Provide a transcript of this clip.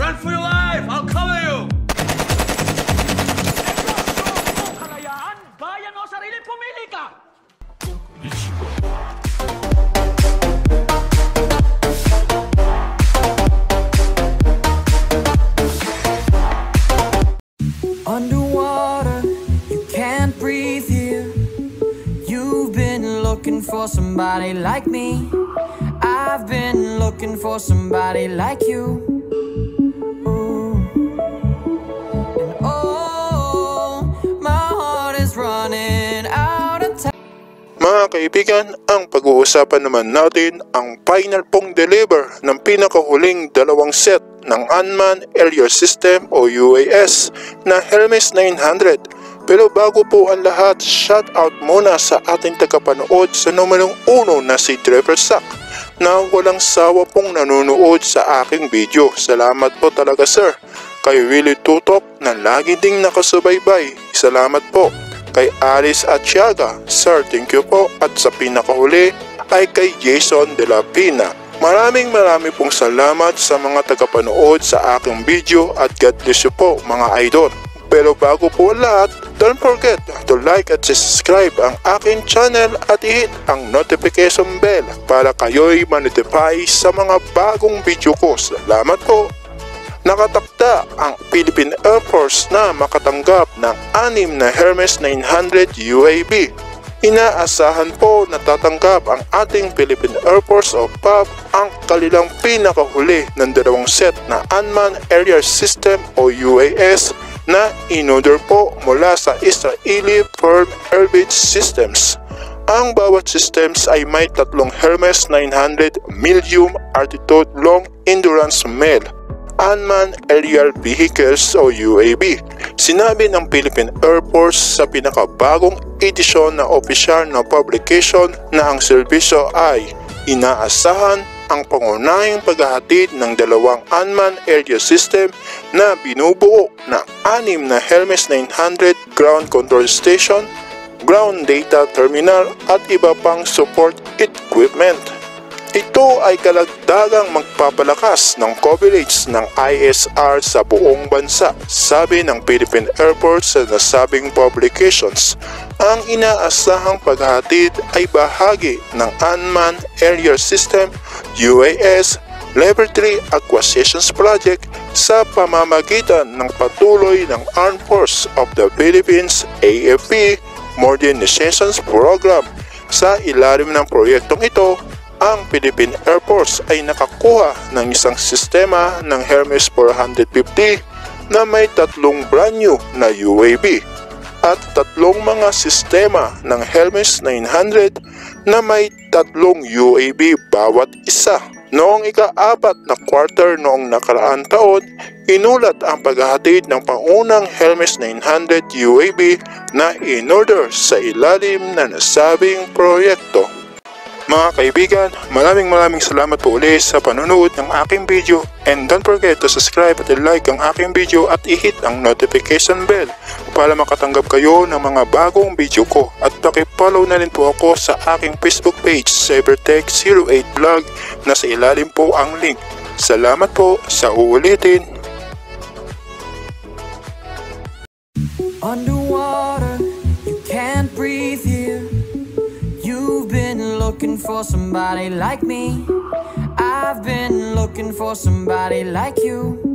Run for your life! I'll cover you! Underwater, you can't breathe here. You've been looking for somebody like me. I've been looking for somebody like you. Mga kaibigan, ang pag-uusapan naman natin ang final pong deliver ng pinakahuling dalawang set ng Unmanned Aerial System o UAS na Hermes 900. Pero bago po ang lahat, shout out muna sa ating tagapanood sa numerong uno na si Trevor Sack na walang sawa pong nanonood sa aking video. Salamat po talaga sir. Kay Willie Tutok na lagi ding nakasubaybay. Salamat po kay Alice Atiaga. Sir, thank you po. At sa pinakahuli ay kay Jason De La Pina. Maraming maraming pong salamat sa mga tagapanood sa aking video at God bless you po mga idol. Pero bago po lahat, don't forget to like at subscribe ang aking channel at i-hit ang notification bell para kayo'y ma-notify sa mga bagong video ko. Salamat po! Nakatakda ang Philippine Air Force na makatanggap ng anim na Hermes 900 UAV. Inaasahan po na tatanggap ang ating Philippine Air Force o PAF ang kanilang pinakahuli ng dalawang set na Unmanned Aerial System o UAS na inorder po mula sa Israeli Firm Airbase Systems. Ang bawat systems ay may tatlong Hermes 900 medium altitude long endurance male Unmanned Aerial Vehicles o UAV. Sinabi ng Philippine Air Force sa pinakabagong edisyon na opisyal na publication na ang serbisyo ay inaasahan ang pangunahing paghahatid ng dalawang unmanned aerial system na binubuo ng anim na Hermes 900 ground control station, ground data terminal at iba pang support equipment. Ito ay kalagdagang magpapalakas ng coverage ng ISR sa buong bansa, sabi ng Philippine Air Force sa nasabing publications. Ang inaasahang paghatid ay bahagi ng Unmanned Aerial System UAS 3 Acquisitions Project sa pamamagitan ng patuloy ng Armed Force of the Philippines AFP Modernization Program. Sa ilalim ng proyektong ito, ang Philippine Air Force ay nakakuha ng isang sistema ng Hermes 450 na may tatlong brand new na UAV at tatlong mga sistema ng Hermes 900 na may tatlong UAV bawat isa. Noong ika-apat na quarter noong nakaraang taon, inulat ang paghahatid ng paunang Hermes 900 UAV na in-order sa ilalim na nasabing proyekto. Mga kaibigan, maraming maraming salamat po ulit sa panonood ng aking video and don't forget to subscribe at like ang aking video at i-hit ang notification bell para makatanggap kayo ng mga bagong video ko at pakipollow na rin po ako sa aking Facebook page Cybertech08 Vlog na sa ilalim po ang link. Salamat po sa uulitin. Looking for somebody like me. I've been looking for somebody like you.